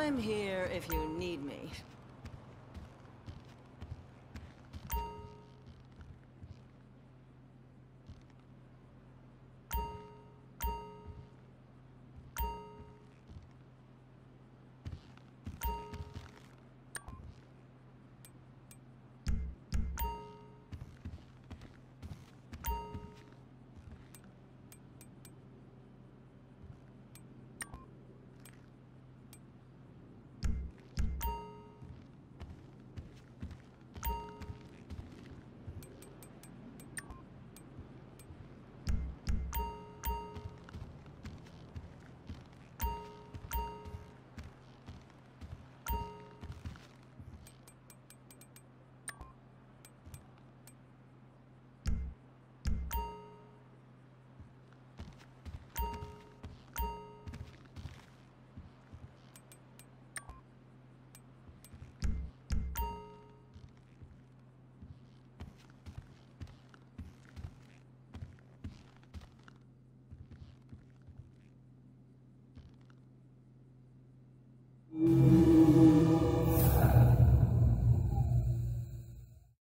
I'm here if you need me.